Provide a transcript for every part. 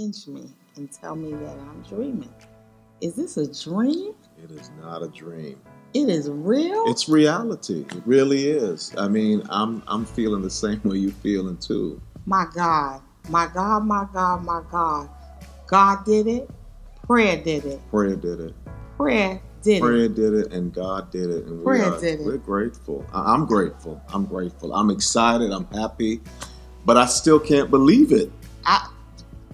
pinch me and tell me that I'm dreaming. Is this a dream? It is not a dream. It is real. It's reality. It really is. I mean, I'm I'm feeling the same way you're feeling too. my God, my God, my God, my God. God did it. Prayer did it. Prayer did it. Prayer did it. Prayer did it, and God did it, and we Prayer are, did it. we're grateful. I'm grateful. I'm grateful. I'm excited. I'm happy, but I still can't believe it. I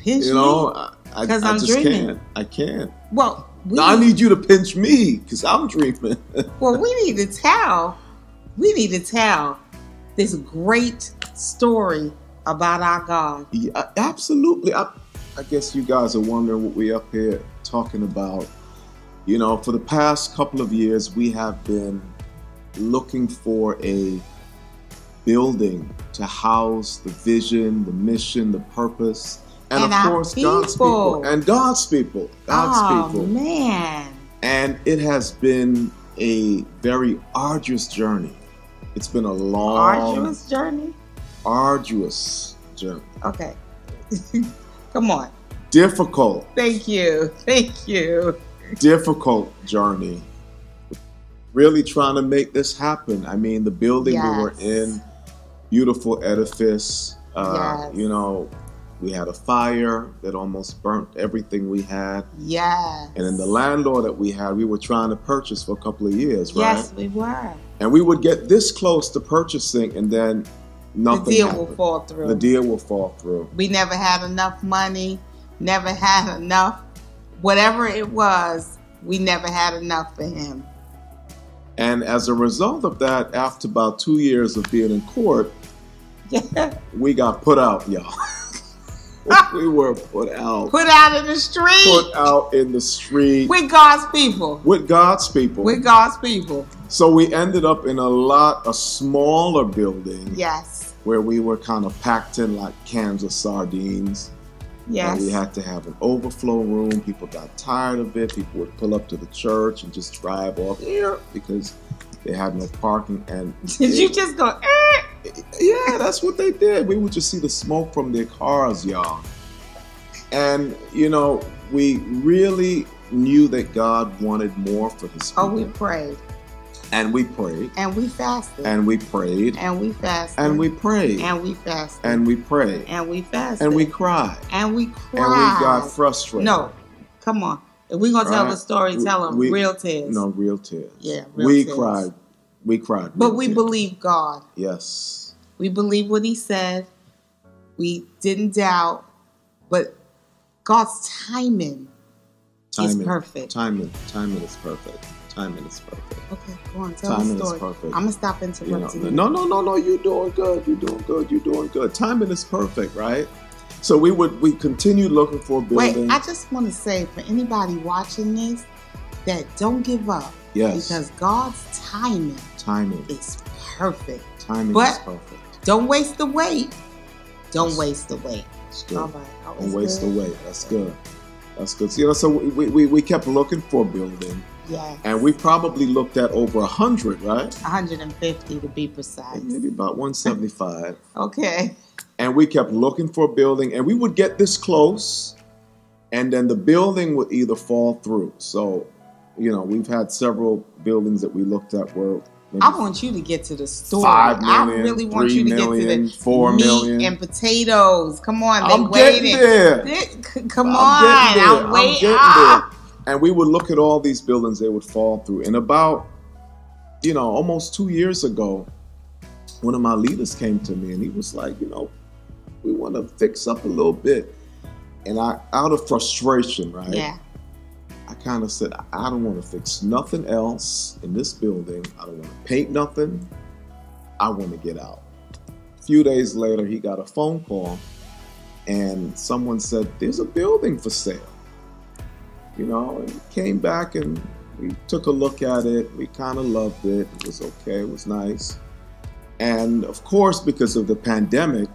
pinch You know, I, I, 'Cause I I'm just dreaming. can't. I can't. Well, we I need you to pinch me because I'm dreaming. well, we need to tell. We need to tell this great story about our God. Yeah, absolutely. I, I guess you guys are wondering what we're up here talking about. You know, for the past couple of years, we have been looking for a building to house the vision, the mission, the purpose, and, And of our course, God's people people. and God's people. God's oh people. man, And it has been a very arduous journey. It's been a long, arduous journey. arduous journey. Okay, come on. Difficult, Thank you. Thank you. difficult journey. Really trying to make this happen. I mean, the building we were in, beautiful edifice. Uh, Yes. You know, we had a fire that almost burnt everything we had. Yes. And then the landlord that we had, we were trying to purchase for a couple of years, right? Yes, we were. And we would get this close to purchasing, and then nothing. the deal will fall through. The deal will fall through. we never had enough money, never had enough, whatever it was, we never had enough for him. And as a result of that, after about two years of being in court, Yeah. we got put out, y'all. We were put out. Put out in the street Put out in the street with God's people. with God's people. With God's people. So we ended up in a lot, a smaller building Yes. where we were kind of packed in like cans of sardines. Yes. And we had to have an overflow room. People got tired of it. People would pull up to the church and just drive off here because they had no parking. And Did you just go, eh? Yeah, that's what they did. We would just see the smoke from their cars, y'all. And, you know, we really knew that God wanted more for his people. Oh, we prayed and we prayed. and we fasted And we prayed. and we fasted And we prayed. and we fasted And we prayed. and we fasted And we cried. and we cried. And we got frustrated. No, come on. If we're gonna tell the story, tell them We- real tears. No, real tears. Yeah, real we tears. cried. We cried. but we tears. believe God. Yes. We believe what He said. We didn't doubt, but God's timing. Timing. perfect. Timing. Timing is perfect. Timing is perfect. Okay, go on, tell Timing the is perfect. I'm gonna stop You interrupting know, no, no, no, no. You're doing good. You're doing good. You're doing good. Timing is perfect, right? So we would we continued looking for a building. Wait, I just want to say for anybody watching this that don't give up yes, because God's timing timing. is perfect. Timing But- is perfect. Don't waste the wait. Don't waste the wait. It's good. All right. Don't waste good. away. That's good. That's good. So, you know, so we, we, we kept looking for a building, Yes. and we probably looked at over a hundred, right? 150 to be precise. Maybe about one seventy five. Okay. and we kept looking for a building and we would get this close and then the building would either fall through so you know we've had several buildings that we looked at where I want you to get to the story. Five I really want three you to get to the four meat million. and potatoes. Come on, they i'm waiting. getting there Come I'm on, getting there. I'm I'm waiting. getting Ah! there. and we would look at all these buildings they would fall through and about you know almost two years ago one of my leaders came to me and he was like you know we want to fix up a little bit and i out of frustration right Yeah. I kind of said, I don't want to fix nothing else in this building. I don't want to paint nothing. I want to get out. A few days later, he got a phone call, and someone said, There's a building for sale. You know, and he came back and we took a look at it. We kind of loved it. It was okay, it was nice. And of course, because of the pandemic,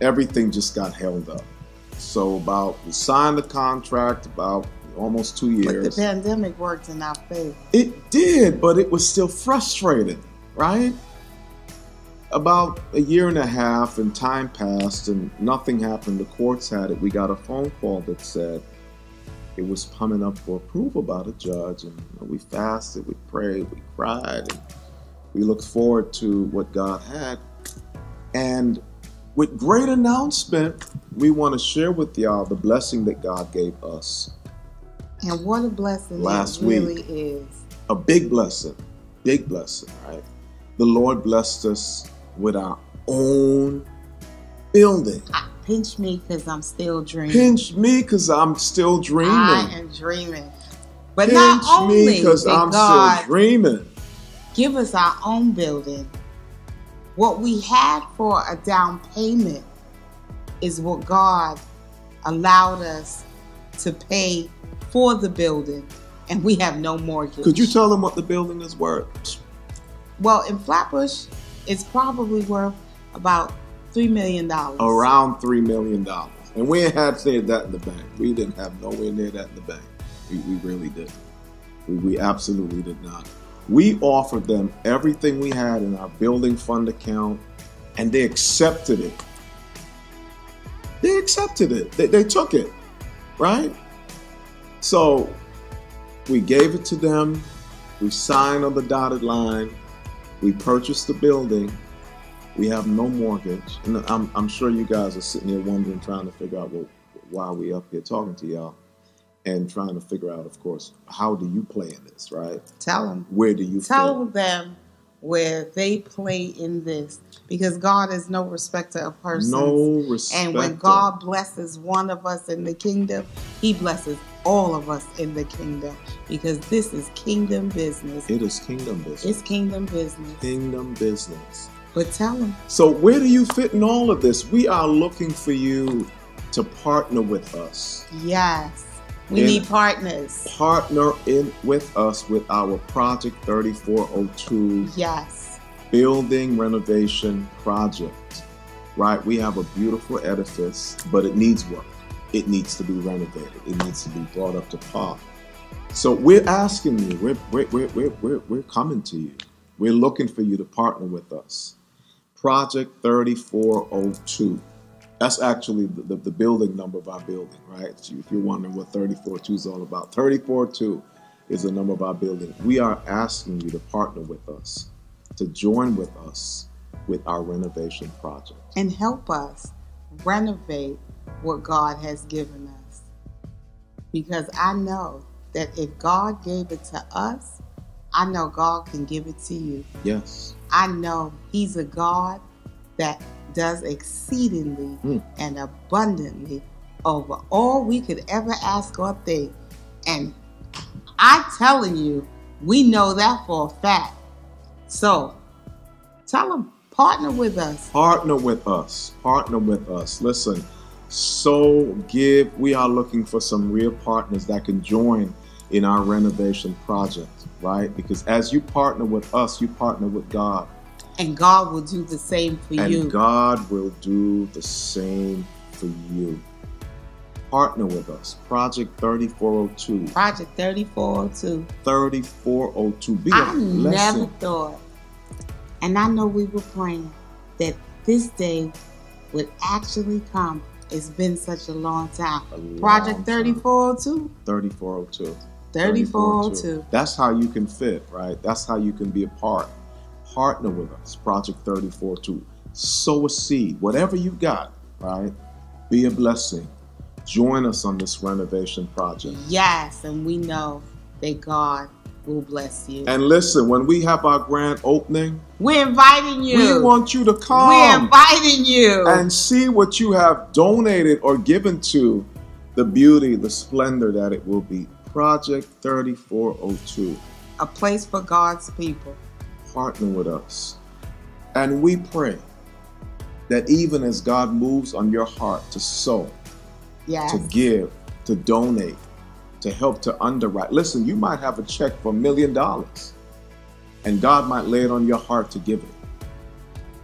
everything just got held up. So, about we signed the contract about almost two But the pandemic worked in our favor. It did, but it was still frustrating, right? about a year and a half, and time passed, and nothing happened. The courts had it. We got a phone call that said it was coming up for approval by the judge, and we fasted, we prayed, we cried, and we looked forward to what God had. And with great announcement, we want to share with y'all the blessing that God gave us. And what a blessing Last really week. is. A big blessing, big blessing, right? The Lord blessed us with our own building. I, pinch me because I'm still dreaming. Pinch me because I'm still dreaming. I am dreaming. But Pinch not only me because I'm God still dreaming. give us our own building, what we had for a down payment is what God allowed us to pay for the building, and we have no mortgage. Could you tell them what the building is worth? Well, in Flatbush, it's probably worth about three million dollars. Around three million dollars, and we had said that in the bank. We didn't have nowhere near that in the bank. We, we really didn't. We, we absolutely did not. We offered them everything we had in our building fund account, and they accepted it. They accepted it. They, they took it, right? So we gave it to them. We signed on the dotted line. We purchased the building. We have no mortgage. And I'm, I'm sure you guys are sitting here wondering, trying to figure out well, why we up here talking to y'all and trying to figure out, of course, how do you play in this, right? Tell them. Where do you Tell fit? them where they play in this, because God is no respecter of persons. No respect. And when God blesses one of us in the kingdom, He blesses all of us in the kingdom because this is kingdom business. it is kingdom business. It's kingdom business. kingdom business. But tell them, So where do you fit in all of this? We are looking for you to partner with us. yes, we need partners. Partner in with us with our Project 3402 Yes, building renovation project. Right? We have a beautiful edifice, but it needs work. It needs to be renovated. It needs to be brought up to par. So we're asking you, we're, we're, we're, we're, we're, coming to you. We're looking for you to partner with us. Project 3402. That's actually the, the, the building number of our building, right? If you're wondering what 342 is all about, 342 is the number of our building. We are asking you to partner with us, to join with us with our renovation project. and help us renovate what God has given us. Because I know that if God gave it to us, I know God can give it to you. Yes. I know He's a God that does exceedingly Mm. and abundantly over all we could ever ask or think. And I'm telling you, we know that for a fact. So tell them, partner with us. Partner with us. Partner with us. Listen, so give. We are looking for some real partners that can join in our renovation project, right? Because as you partner with us, you partner with God. And God will do the same for and you. And God will do the same for you. Partner with us. Project 3402. Project 3402. 3402. Be I never thought, and I know we were praying, that this day would actually come. It's been such a long time. A long Project time. 3402. 3402. 3402. That's how you can fit, right? That's how you can be a part. Partner with us. Project 3402. Sow a seed. Whatever you've got, right? Be a blessing. Join us on this renovation project. Yes, and we know that God will bless you. And listen, when we have our grand opening, We're inviting you. we want you to come. We're inviting you. and see what you have donated or given to the beauty, the splendor that it will be. Project 3402. a place for God's people. Partner with us. And we pray that even as God moves on your heart to sow, Yes. to give, to donate, to help to underwrite. Listen, you might have a check for a million dollars, and God might lay it on your heart to give it.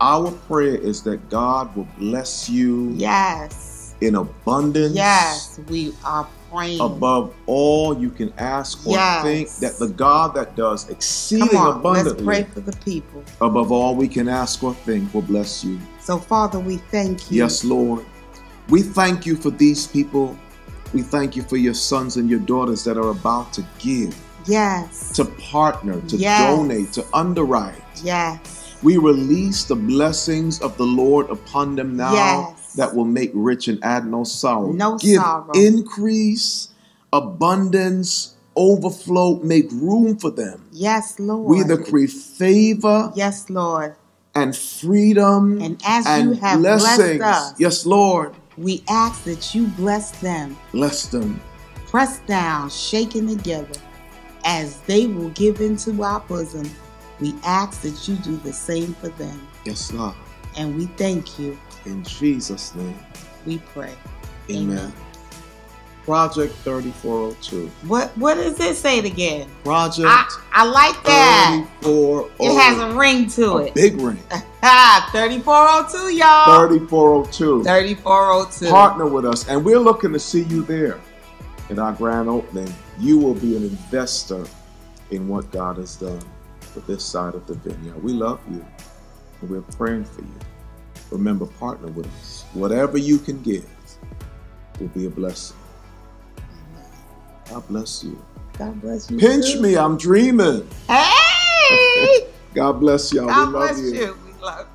Our prayer is that God will bless you Yes. in abundance. Yes, we are praying. Above all you can ask or Yes. think, that the God that does exceeding Come on, let's pray for the people. above all we can ask or think will bless you. So, Father, we thank you. Yes, Lord. We thank you for these people. We thank you for your sons and your daughters that are about to give, Yes. to partner, to Yes. donate, to underwrite. Yes. We release the blessings of the Lord upon them now Yes. that will make rich and add no sorrow. No Give sorrow. increase, abundance, overflow, make room for them. Yes, Lord. We decree favor Yes, Lord. and freedom And as and you have blessed blessings. us, Yes, Lord. We ask that you bless them, Bless them. pressed down, shaken together, as they will give into our bosom. We ask that you do the same for them. Yes, Lord. And we thank you. In Jesus' name. We pray. Amen. Amen. Project 3402. What what does it say it again? Project I, I like that. 3402. It has a ring to A it. big ring. Ah, ha, 3402, y'all. 3402. 3402. Partner with us, and we're looking to see you there in our grand opening. You will be an investor in what God has done for this side of the vineyard. We love you, and we're praying for you. Remember, partner with us. Whatever you can give will be a blessing. God bless you. God bless you. Pinch too. me, I'm dreaming. Hey! God bless y'all. God we love bless you. you. We love